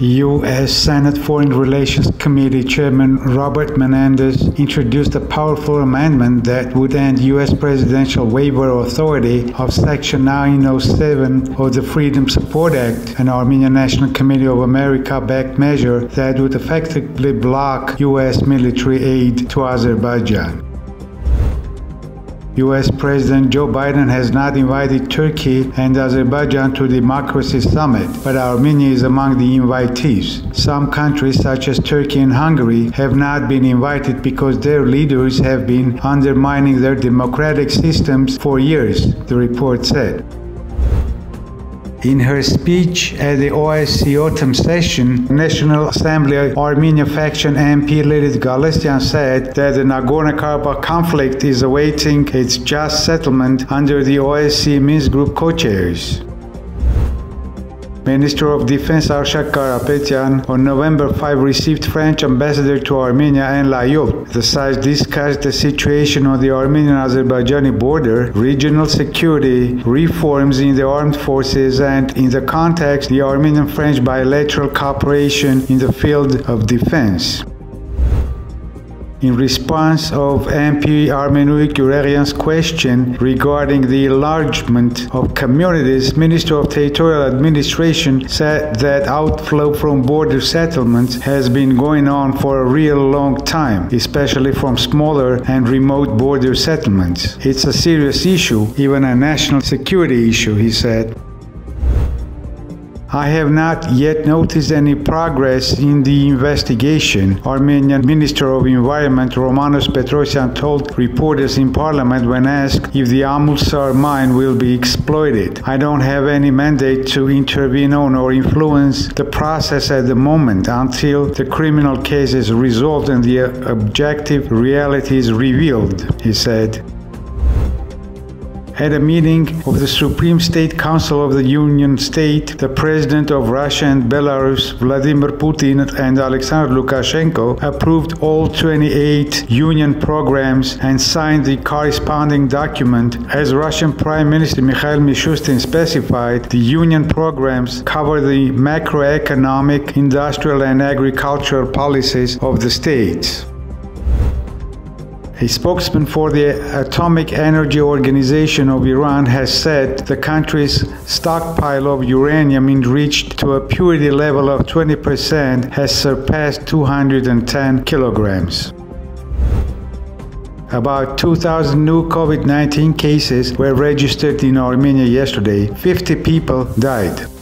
U.S. Senate Foreign Relations Committee Chairman Robert Menendez introduced a powerful amendment that would end U.S. presidential waiver authority of Section 907 of the Freedom Support Act, an Armenian National Committee of America backed measure that would effectively block U.S. military aid to Azerbaijan. US President Joe Biden has not invited Turkey and Azerbaijan to the Democracy Summit, but Armenia is among the invitees. Some countries, such as Turkey and Hungary, have not been invited because their leaders have been undermining their democratic systems for years, the report said. In her speech at the OSCE autumn session, National Assembly Armenia faction MP Lilit Galstyan said that the Nagorno-Karabakh conflict is awaiting its just settlement under the OSCE Minsk Group co-chairs. Minister of Defense Arshak Karapetyan on November 5 received French ambassador to Armenia Anne Louyot. The sides discussed the situation on the Armenian-Azerbaijani border, regional security, reforms in the armed forces, and in the context the Armenian-French bilateral cooperation in the field of defense. In response of MP Armenuik Yurerian's question regarding the enlargement of communities, Minister of Territorial Administration said that outflow from border settlements has been going on for a real long time, especially from smaller and remote border settlements. It's a serious issue, even a national security issue, he said. I have not yet noticed any progress in the investigation, Armenian Minister of Environment Romanos Petrosyan told reporters in parliament when asked if the Amulsar mine will be exploited. I don't have any mandate to intervene on or influence the process at the moment until the criminal case is resolved and the objective reality is revealed, he said at a meeting of the Supreme State Council of the Union State, the President of Russia and Belarus, Vladimir Putin and Alexander Lukashenko, approved all 28 union programs and signed the corresponding document. As Russian Prime Minister Mikhail Mishustin specified, the union programs cover the macroeconomic, industrial, and agricultural policies of the states. A spokesman for the Atomic Energy Organization of Iran has said the country's stockpile of uranium enriched to a purity level of 20% has surpassed 210 kilograms. About 2,000 new COVID 19 cases were registered in Armenia yesterday. 50 people died.